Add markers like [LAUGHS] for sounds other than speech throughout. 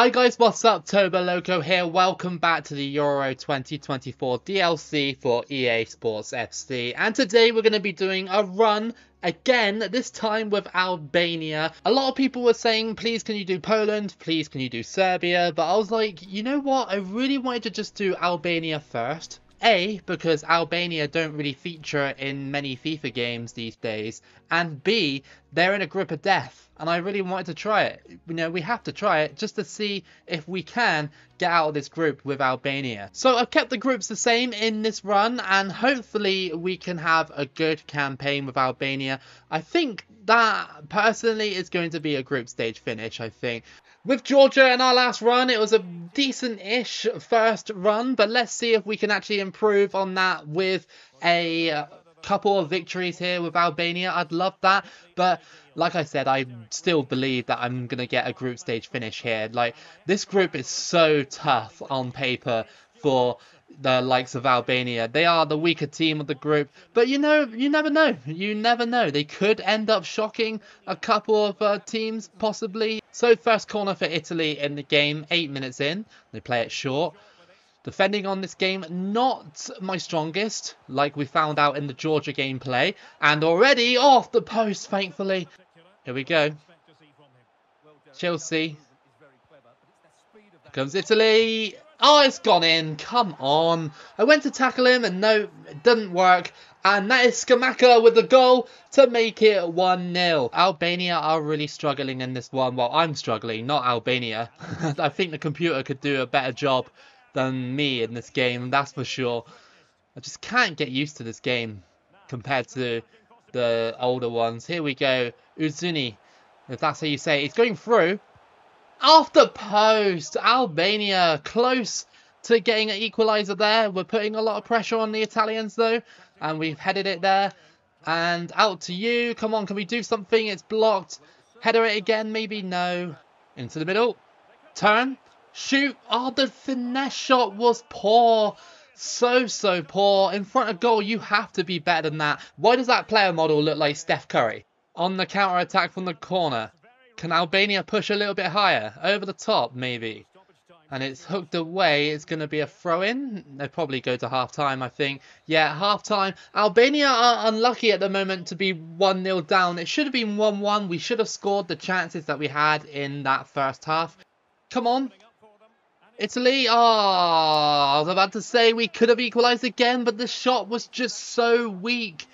Hi guys, what's up? Toboloco here. Welcome back to the Euro 2024 DLC for EA Sports FC. And today we're going to be doing a run again, this time with Albania. A lot of people were saying, please can you do Poland? Please can you do Serbia? But I was like, you know what? I really wanted to just do Albania first. A, because Albania don't really feature in many FIFA games these days, and B, they're in a grip of death, and I really wanted to try it. You know, we have to try it just to see if we can get out of this group with Albania. So I've kept the groups the same in this run, and hopefully we can have a good campaign with Albania. I think that personally is going to be a group stage finish, I think. With Georgia in our last run, it was a decent-ish first run, but let's see if we can actually improve on that with a couple of victories here with Albania. I'd love that, but like I said, I still believe that I'm going to get a group stage finish here. Like, this group is so tough on paper for the likes of Albania. They are the weaker team of the group, but you know, you never know. You never know. They could end up shocking a couple of uh, teams, possibly. So first corner for Italy in the game, eight minutes in. They play it short. Defending on this game, not my strongest, like we found out in the Georgia gameplay. And already off the post, thankfully. Here we go. Chelsea. Here comes Italy. Oh, it's gone in. Come on. I went to tackle him and no, it didn't work. And that is Scamacca with the goal to make it 1-0. Albania are really struggling in this one. Well, I'm struggling, not Albania. [LAUGHS] I think the computer could do a better job than me in this game, that's for sure. I just can't get used to this game compared to the older ones. Here we go. Uzuni, if that's how you say it. It's going through. After post, Albania close to getting an equaliser there. We're putting a lot of pressure on the Italians though, and we've headed it there. And out to you. Come on, can we do something? It's blocked. Header it again, maybe? No. Into the middle. Turn. Shoot. Oh, the finesse shot was poor. So, so poor. In front of goal, you have to be better than that. Why does that player model look like Steph Curry? On the counter attack from the corner. Can Albania push a little bit higher? Over the top, maybe. And it's hooked away. It's going to be a throw-in. They probably go to half-time, I think. Yeah, half-time. Albania are unlucky at the moment to be 1-0 down. It should have been 1-1. We should have scored the chances that we had in that first half. Come on. Italy, oh, I was about to say we could have equalised again, but the shot was just so weak.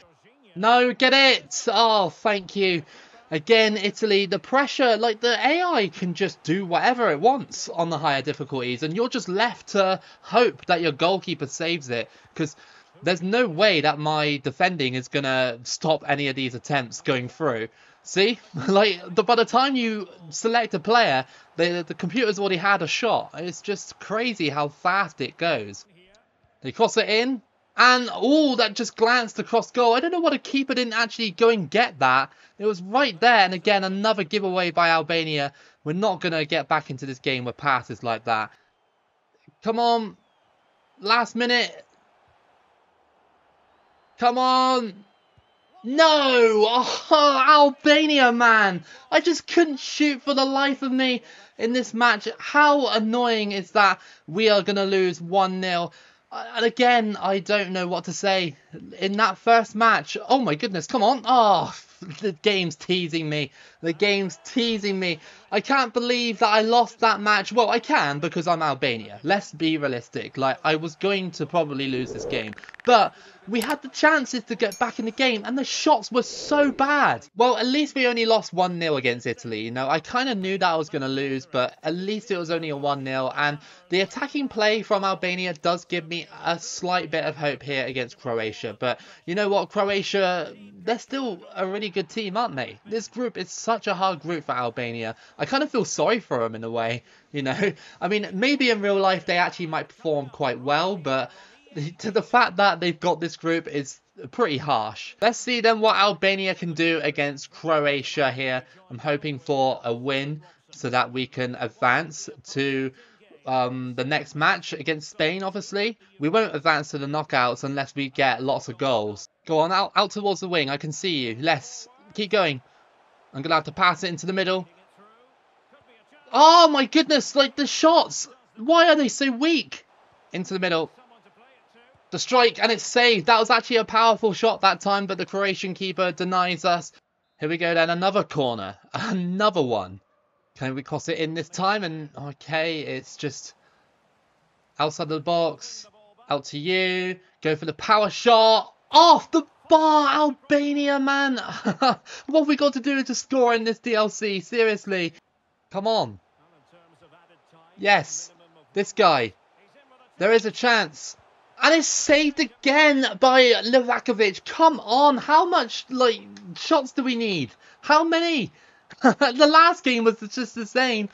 No, get it. Oh, thank you. Again, Italy, the pressure, like the AI can just do whatever it wants on the higher difficulties, and you're just left to hope that your goalkeeper saves it, because there's no way that my defending is going to stop any of these attempts going through. See? [LAUGHS] like, the, by the time you select a player, the, the computer's already had a shot. It's just crazy how fast it goes. They cross it in, and, oh, that just glanced across goal. I don't know what a keeper didn't actually go and get that. It was right there. And again, another giveaway by Albania. We're not going to get back into this game with passes like that. Come on. Last minute. Come on. No! [LAUGHS] Oh, Albania, man! I just couldn't shoot for the life of me in this match. How annoying is that we are going to lose 1-0? And again, I don't know what to say. In that first match, oh my goodness, come on. Oh, [LAUGHS] the game's teasing me. The game's teasing me. I can't believe that I lost that match. Well, I can because I'm Albania. Let's be realistic. Like, I was going to probably lose this game. But we had the chances to get back in the game and the shots were so bad. Well, at least we only lost 1-0 against Italy. You know, I kind of knew that I was going to lose, but at least it was only a 1-0. And the attacking play from Albania does give me a slight bit of hope here against Croatia. But you know what? Croatia, they're still a really good team, aren't they? This group is such a hard group for Albania. I kind of feel sorry for them in a way, you know. [LAUGHS] I mean, maybe in real life they actually might perform quite well, but [LAUGHS] to the fact that they've got this group is pretty harsh. Let's see then what Albania can do against Croatia here. I'm hoping for a win so that we can advance to um, the next match against Spain, obviously. We won't advance to the knockouts unless we get lots of goals. Go on, out, out towards the wing. I can see you. Less. Keep going. I'm going to have to pass it into the middle. Oh my goodness, like the shots. Why are they so weak? Into the middle. The strike and it's saved. That was actually a powerful shot that time, but the Croatian keeper denies us. Here we go then, another corner. [LAUGHS] Another one. Can we cross it in this time? And okay, it's just outside the box. Out to you. Go for the power shot. Off the bar, Albania, man. [LAUGHS] what we got to do to score in this DLC? Seriously. Come on. Yes. This guy. There is a chance. And it's saved again by Livakovic. Come on. How much, like, shots do we need? How many? [LAUGHS] the last game was just the same.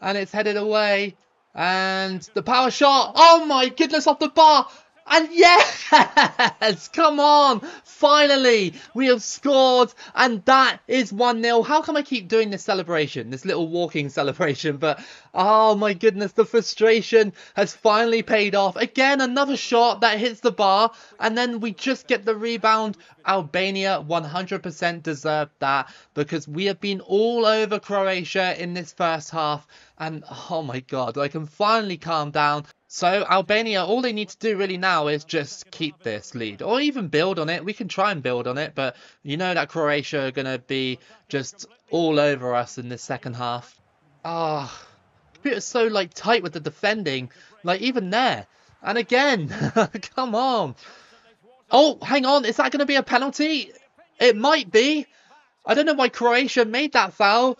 And it's headed away. And the power shot. Oh my goodness, off the bar. And yes! [LAUGHS] Come on! Finally! We have scored! And that is 1-0. How come I keep doing this celebration? This little walking [LAUGHS] celebration. But, oh my goodness, the frustration has finally paid off. Again, another shot that hits the bar. And then we just get the rebound. Albania 100% deserved that. Because we have been all over Croatia in this first half. And, oh my god, I can finally calm down. So Albania, all they need to do really now is just keep this lead or even build on it. We can try and build on it, but you know that Croatia are going to be just all over us in the second half. Ah, oh, computer's so like tight with the defending, like even there. And again, [LAUGHS] come on. Oh, hang on, is that going to be a penalty? It might be. I don't know why Croatia made that foul.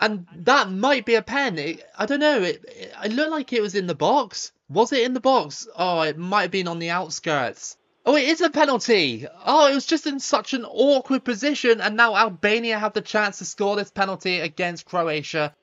And that might be a pen. It, I don't know. It, it, it looked like it was in the box. Was it in the box? Oh, it might have been on the outskirts. Oh, it is a penalty. Oh, it was just in such an awkward position. And now Albania have the chance to score this penalty against Croatia.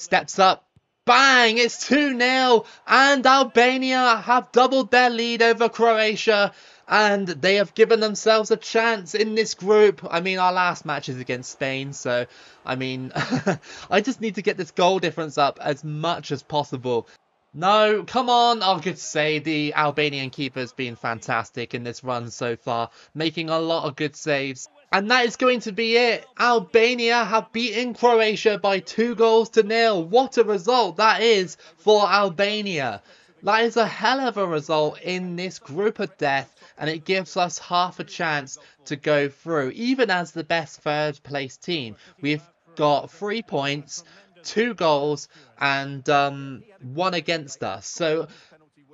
Steps up. Bang! It's 2-0. And Albania have doubled their lead over Croatia and they have given themselves a chance in this group. I mean, our last match is against Spain, so I mean, [LAUGHS] I just need to get this goal difference up as much as possible. No, come on, I could say the Albanian keeper's been fantastic in this run so far, making a lot of good saves. And that is going to be it. Albania have beaten Croatia by two goals to nil. What a result that is for Albania. That is a hell of a result in this group of death and it gives us half a chance to go through, even as the best third place team. We've got three points, two goals, and um, one against us. So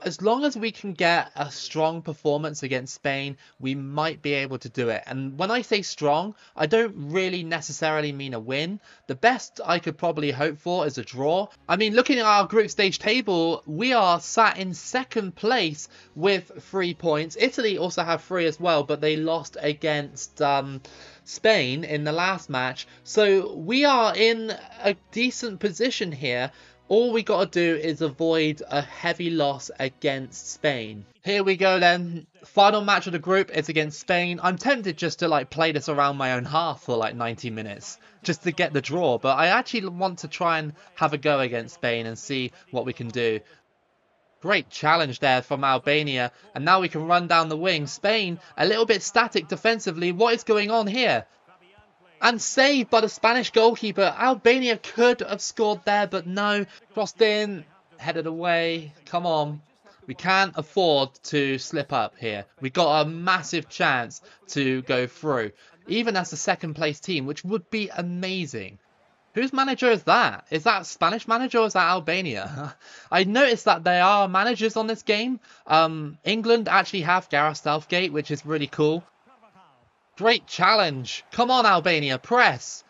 as long as we can get a strong performance against Spain, we might be able to do it. And when I say strong, I don't really necessarily mean a win. The best I could probably hope for is a draw. I mean, looking at our group stage table, we are sat in second place with three points. Italy also have three as well, but they lost against... Um, Spain in the last match. So we are in a decent position here all we got to do is avoid a heavy loss against Spain. Here we go then. Final match of the group is against Spain. I'm tempted just to like play this around my own half for like 90 minutes just to get the draw. But I actually want to try and have a go against Spain and see what we can do. Great challenge there from Albania. And now we can run down the wing. Spain a little bit static defensively. What is going on here? And saved by the Spanish goalkeeper. Albania could have scored there, but no. Crossed in, headed away. Come on. We can't afford to slip up here. We got a massive chance to go through, even as the second place team, which would be amazing. Whose manager is that? Is that Spanish manager or is that Albania? [LAUGHS] I noticed that there are managers on this game. Um, England actually have Gareth Southgate, which is really cool. Great challenge. Come on, Albania, press.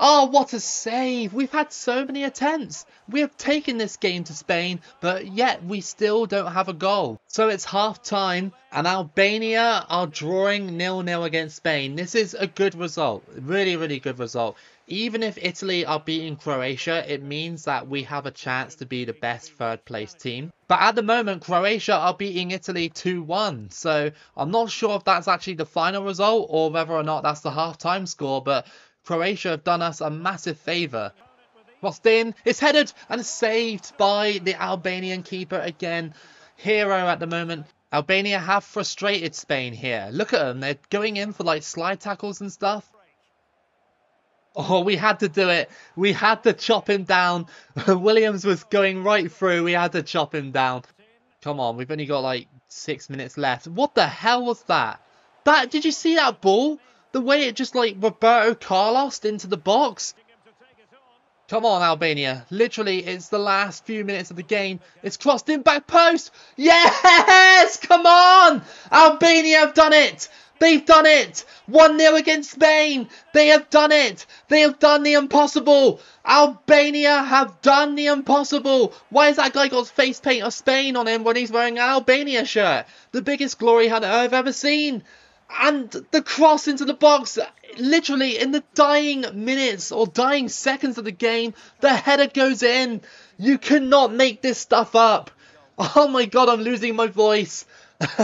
Oh, what a save. We've had so many attempts. We have taken this game to Spain, but yet we still don't have a goal. So it's half time, and Albania are drawing nil-nil against Spain. This is a good result. Really, really good result. Even if Italy are beating Croatia, it means that we have a chance to be the best third place team. But at the moment, Croatia are beating Italy 2-1. So I'm not sure if that's actually the final result or whether or not that's the half-time score. But Croatia have done us a massive favour. Crossed is headed and saved by the Albanian keeper again. Hero at the moment. Albania have frustrated Spain here. Look at them, they're going in for like slide tackles and stuff. Oh, we had to do it. We had to chop him down. [LAUGHS] Williams was going right through. We had to chop him down. Come on, we've only got like six minutes left. What the hell was that? That Did you see that ball? The way it just like Roberto Carlos into the box? Come on, Albania. Literally, it's the last few minutes of the game. It's crossed in back post. Yes! Come on! Albania have done it! They've done it! 1-0 against Spain! They have done it! They have done the impossible! Albania have done the impossible! Why has that guy got face paint of Spain on him when he's wearing an Albania shirt? The biggest glory hunter I've ever seen! And the cross into the box, literally in the dying minutes or dying seconds of the game, the header goes in. You cannot make this stuff up. Oh my god, I'm losing my voice. [LAUGHS]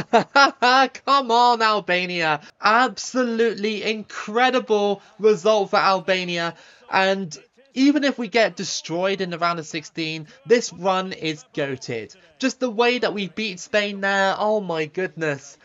Come on, Albania. Absolutely incredible result for Albania. And even if we get destroyed in the round of 16, this run is goated. Just the way that we beat Spain there, oh my goodness.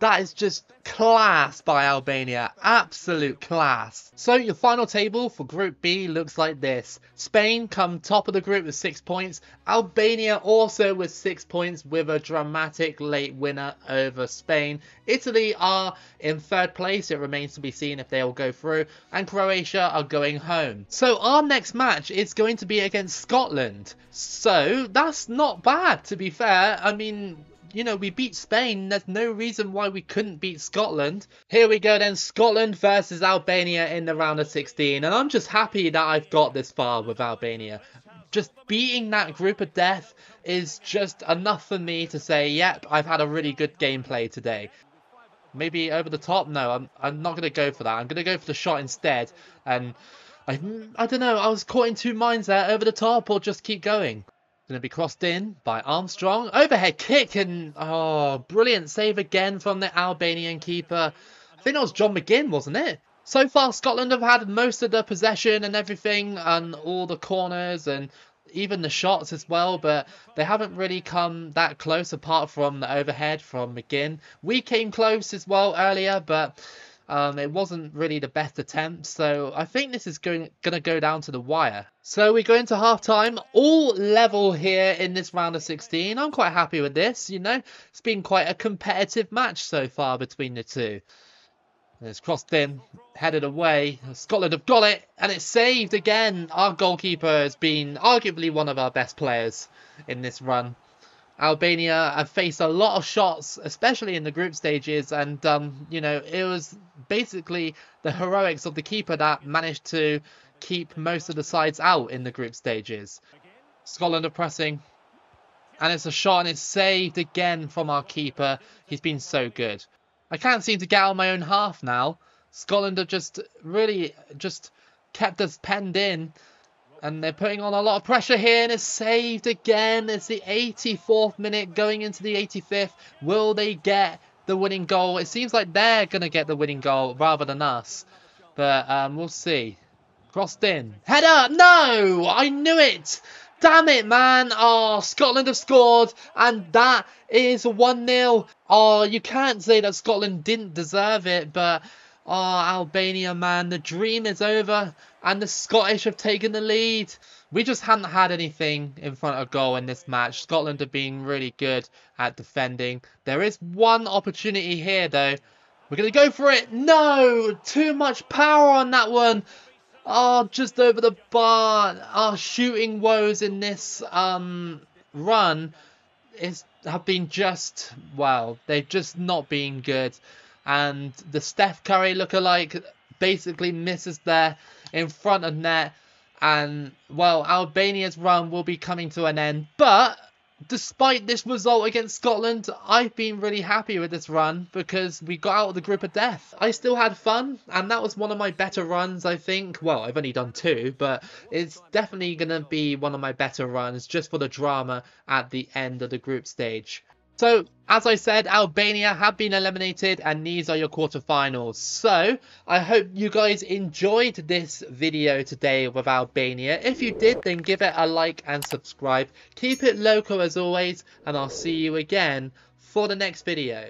That is just class by Albania. Absolute class. So your final table for Group B looks like this. Spain come top of the group with 6 points. Albania also with 6 points with a dramatic late winner over Spain. Italy are in third place. It remains to be seen if they will go through. And Croatia are going home. So our next match is going to be against Scotland. So that's not bad to be fair. I mean you know, we beat Spain. There's no reason why we couldn't beat Scotland. Here we go then, Scotland versus Albania in the round of 16. And I'm just happy that I've got this far with Albania. Just beating that group of death is just enough for me to say, yep, I've had a really good gameplay today. Maybe over the top? No, I'm, I'm not going to go for that. I'm going to go for the shot instead. And I, I don't know, I was caught in two minds there, over the top or just keep going. Going to be crossed in by Armstrong. Overhead kick and, oh, brilliant save again from the Albanian keeper. I think that was John McGinn, wasn't it? So far, Scotland have had most of the possession and everything, and all the corners and even the shots as well, but they haven't really come that close apart from the overhead from McGinn. We came close as well earlier, but um, it wasn't really the best attempt, so I think this is going, to go down to the wire. So we go into half time, all level here in this round of 16. I'm quite happy with this, you know. It's been quite a competitive match so far between the two. It's crossed in, headed away. Scotland have got it, and it's saved again. Our goalkeeper has been arguably one of our best players in this run. Albania have faced a lot of shots, especially in the group stages, and um, you know it was basically the heroics of the keeper that managed to keep most of the sides out in the group stages. Scotland are pressing, and it's a shot and it's saved again from our keeper. He's been so good. I can't seem to get out my own half now. Scotland have just really just kept us penned in and they're putting on a lot of pressure here and it's saved again. It's the 84th minute going into the 85th. Will they get the winning goal? It seems like they're going to get the winning goal rather than us. But um, we'll see. Crossed in. Header! No! I knew it! Damn it, man! Oh, Scotland have scored, and that is 1-0. Oh, you can't say that Scotland didn't deserve it, but Oh, Albania, man, the dream is over, and the Scottish have taken the lead. We just hadn't had anything in front of goal in this match. Scotland have been really good at defending. There is one opportunity here, though. We're going to go for it. No! Too much power on that one. Oh, just over the bar. Our shooting woes in this um, run is have been just, well, they've just not been good and the Steph Curry lookalike basically misses there in front of net. And, well, Albania's run will be coming to an end. But, despite this result against Scotland, I've been really happy with this run because we got out of the group of death. I still had fun, and that was one of my better runs, I think. Well, I've only done two, but it's definitely going to be one of my better runs just for the drama at the end of the group stage. So, as I said, Albania have been eliminated and these are your quarterfinals. So, I hope you guys enjoyed this video today with Albania. If you did, then give it a like and subscribe. Keep it Loco as always, and I'll see you again for the next video.